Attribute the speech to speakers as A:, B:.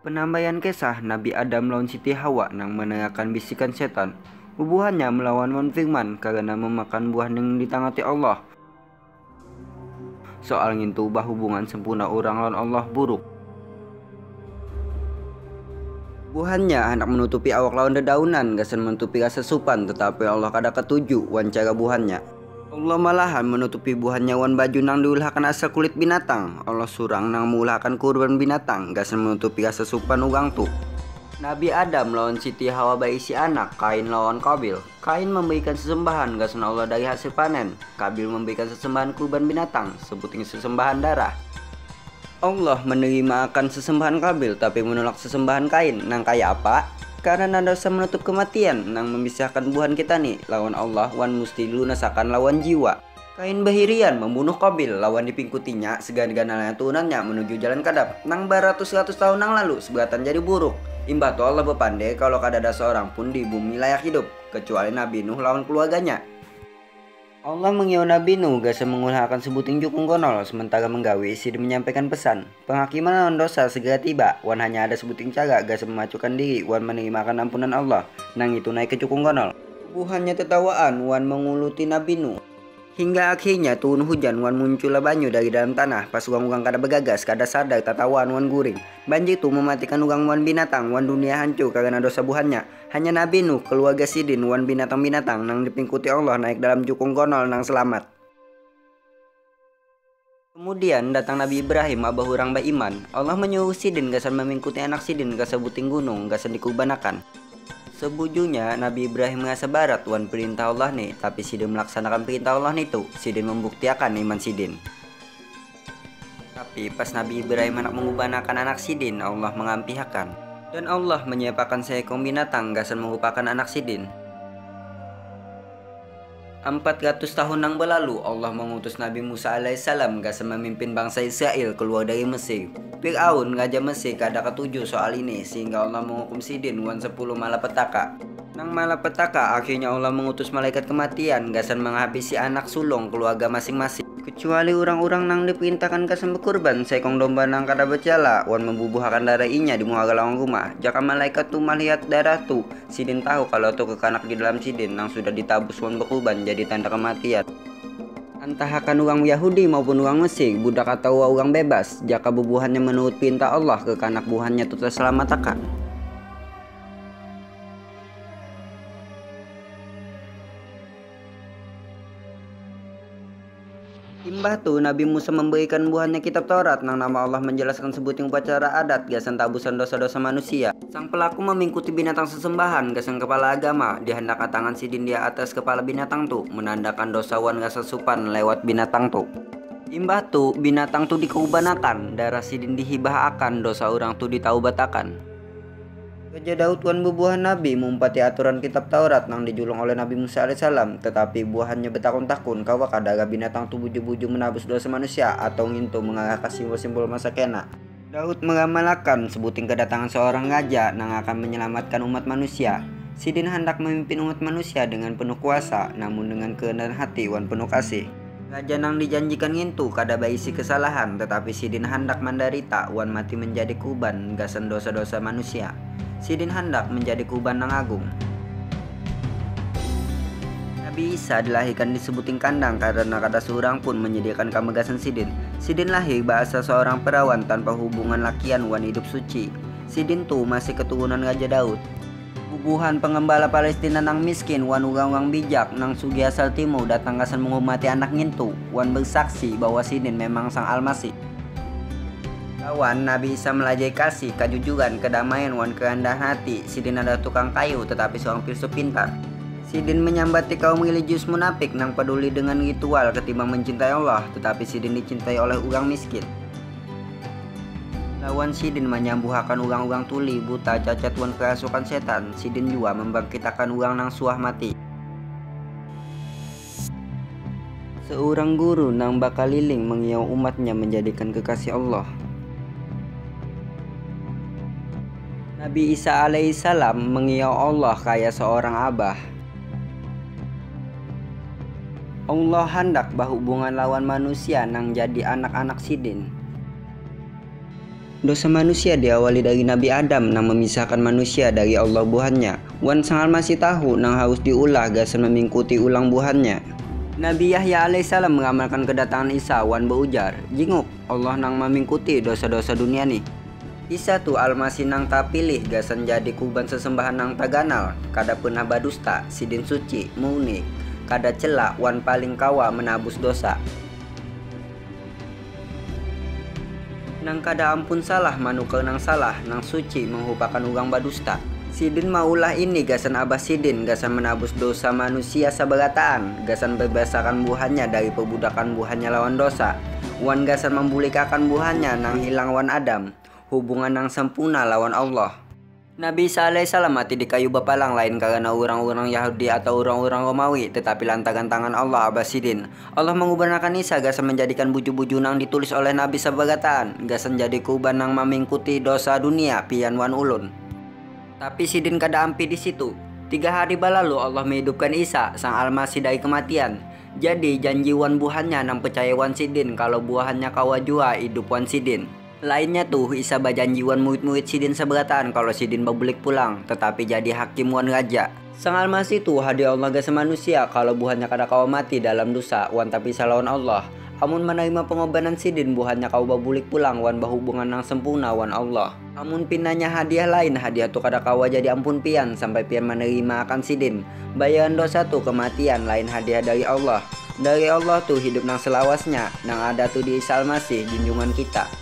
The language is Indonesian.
A: Penambahkan kisah Nabi Adam lawan Siti Hawa nang menanyakan bisikan setan. Hubungannya melawan Wan Firman karena memakan buah yang ditangati Allah. Soal itu ubah hubungan sempurna orang lawan Allah buruk. Buhannya hendak menutupi awak lawan dedaunan gasan menutupi rasa supan tetapi Allah kada ketuju wawancara buhannya. Allah malahan menutupi buhannya wan baju nang diulahkan asal kulit binatang. Allah surang nang mengulahkan kurban binatang gasan menutupi rasa supan ugang tu. Nabi Adam lawan Siti Hawa bayi si anak, Kain lawan Kabil. Kain memberikan sesembahan gasan Allah dari hasil panen. Kabil memberikan sesembahan kurban binatang, sebuting sesembahan darah. Allah menerima akan sesembahan Kabil tapi menolak sesembahan Kain. Nang kaya apa? Karena dosa menutup kematian nang memisahkan buhan kita nih lawan Allah wan musti lunasakan lawan jiwa. Kain Bahirian membunuh Kabil lawan dipingkutinya segan-ganalnya turunannya menuju jalan kadap nang baratus-ratus tahun nang lalu sebegatan jadi buruk. Imbah tu Allah berpandai kalau kada ada seorang pun di bumi layak hidup kecuali Nabi Nuh lawan keluarganya. Allah mengiau Nabi Nuh gasa mengulahkan sebuting jukung konol sementara menggawe isi menyampaikan pesan. Penghakiman lawan dosa segera tiba. Wan hanya ada sebuting cara gasa memacukan diri wan menerimakan ampunan Allah. Nang itu naik ke jukung konol. Buhannya tertawaan wan menguluti Nabi Nuh. Hingga akhirnya turun hujan wan muncullah banyu dari dalam tanah pas uang-uang kada begagas kada sadar tatawan wan guring. Banjir itu mematikan uang wan binatang wan dunia hancur karena dosa buhannya. Hanya Nabi Nuh keluarga Sidin wan binatang-binatang nang dipingkuti Allah naik dalam jukung gonol nang selamat. Kemudian datang Nabi Ibrahim abah hurang iman. Allah menyuruh Sidin gasan memingkuti anak Sidin gasa buting gunung gasan dikubanakan. Sebujurnya Nabi Ibrahim merasa barat wan perintah Allah nih, tapi Sidin melaksanakan perintah Allah nih tuh. Sidin membuktikan iman Sidin. Tapi pas Nabi Ibrahim hendak mengubahkan anak Sidin, Allah mengampihakan. Dan Allah menyiapkan seekor binatang gasan merupakan anak Sidin. 400 tahun yang berlalu Allah mengutus Nabi Musa alaihissalam gak memimpin bangsa Israel keluar dari Mesir. Fir'aun Raja Mesir kada ketujuh soal ini sehingga Allah menghukum Sidin wan 10 malapetaka. Nang malapetaka akhirnya Allah mengutus malaikat kematian gasan menghabisi anak sulung keluarga masing-masing. Kecuali orang-orang nang diperintahkan kasem berkurban sekong domba nang kada bercala wan membubuhkan darah inya di lawang rumah. Jika malaikat tu melihat darah tu, Sidin tahu kalau tu kekanak di dalam Sidin nang sudah ditabus wan berkurban jadi tanda kematian. Entah akan orang Yahudi maupun orang Mesir, budak atau orang bebas, jika bubuhannya menurut perintah Allah kekanak buhannya tu terselamatkan. Imbah tu Nabi Musa memberikan buahnya kitab Taurat nang nama Allah menjelaskan sebuting upacara adat gasan tabusan dosa-dosa manusia. Sang pelaku memingkuti binatang sesembahan gasan kepala agama dihendak tangan sidin dia atas kepala binatang tu menandakan dosa wan gasa supan lewat binatang tu. Imbah tu binatang tu dikeubanakan darah sidin dihibah akan dosa orang tu ditaubatakan. Raja Daud wan bubuhan Nabi mumpati aturan kitab Taurat nang dijulung oleh Nabi Musa alaihissalam tetapi buahannya betakun-takun kawa kadaga binatang tu buju-buju menabus dosa manusia atau ngintu mengarahkan simbol-simbol masa kena. Daud mengamalkan sebuting kedatangan seorang raja nang akan menyelamatkan umat manusia. Sidin hendak memimpin umat manusia dengan penuh kuasa namun dengan kerendahan hati wan penuh kasih. Raja nang dijanjikan ngintu kada baisi kesalahan tetapi Sidin hendak menderita wan mati menjadi kuban gasan dosa-dosa manusia. Sidin hendak menjadi kuban nang agung. Nabi Isa dilahirkan di sebuting kandang karena kada seorang pun menyediakan kamegasan Sidin. Sidin lahir bahasa seorang perawan tanpa hubungan lakian wan hidup suci. Sidin tu masih keturunan Raja Daud. Bubuhan pengembala Palestina nang miskin wan ugang-ugang bijak nang sugi asal timur datang kasan menghormati anak ngintu wan bersaksi bahwa Sidin memang sang almasih. Lawan Nabi Isa melajai kasih, kejujuran, kedamaian, wan kerendahan hati. Sidin adalah tukang kayu tetapi seorang filsuf pintar. Sidin menyambati kaum religius munafik nang peduli dengan ritual ketimbang mencintai Allah, tetapi Sidin dicintai oleh orang miskin. Lawan Sidin menyambuhakan uang-uang tuli, buta, cacat, wan kerasukan setan. Sidin juga membangkitakan uang nang suah mati. Seorang guru nang bakal liling mengiau umatnya menjadikan kekasih Allah. Nabi Isa alaihissalam mengiau Allah kayak seorang abah. Allah hendak hubungan lawan manusia nang jadi anak-anak sidin. Dosa manusia diawali dari Nabi Adam nang memisahkan manusia dari Allah buhannya. Wan sangal masih tahu nang harus diulah gasan memingkuti ulang buhannya. Nabi Yahya alaihissalam mengamalkan kedatangan Isa wan berujar, jinguk Allah nang memingkuti dosa-dosa dunia nih. Isa tu tak pilih gasan jadi kuban sesembahan nang taganal, kada pernah badusta, sidin suci, muni, kada celak wan paling kawa menabus dosa. nang kada ampun salah manuka nang salah nang suci menghupakan ugang badusta. Sidin maulah ini gasan abah Sidin gasan menabus dosa manusia sabarataan gasan bebasakan buhannya dari perbudakan buhannya lawan dosa. Wan gasan membulikakan buhannya nang hilang wan Adam hubungan nang sempurna lawan Allah Nabi Isa alaihissalam mati di kayu bapalang lain karena orang-orang Yahudi atau orang-orang Romawi tetapi lantaran tangan Allah Abbasidin. Allah mengubahkan Isa gasan menjadikan buju-buju nang ditulis oleh Nabi sebagataan gasan jadi kuban nang memingkuti dosa dunia pian wan ulun. Tapi Sidin kada ampi di situ. Tiga hari balalu Allah menghidupkan Isa sang almasih dari kematian. Jadi janji wan buahannya nang percaya wan Sidin kalau buahannya kawajua hidup wan Sidin. Lainnya tuh Isa bajanjiwan murid-murid Sidin seberataan kalau Sidin berbulik pulang, tetapi jadi hakim wan raja. Sang almasih itu hadiah Allah gasa manusia kalau buahnya kada kau mati dalam dosa wan tapi salawan Allah. Amun menerima pengobatan Sidin buahnya kau berbulik pulang wan bahubungan nang sempurna wan Allah. Amun pinanya hadiah lain hadiah tu kada kau jadi ampun pian sampai pian menerima akan Sidin. Bayaran dosa tu kematian lain hadiah dari Allah. Dari Allah tuh hidup nang selawasnya, nang ada tuh di Isa Almasih junjungan kita.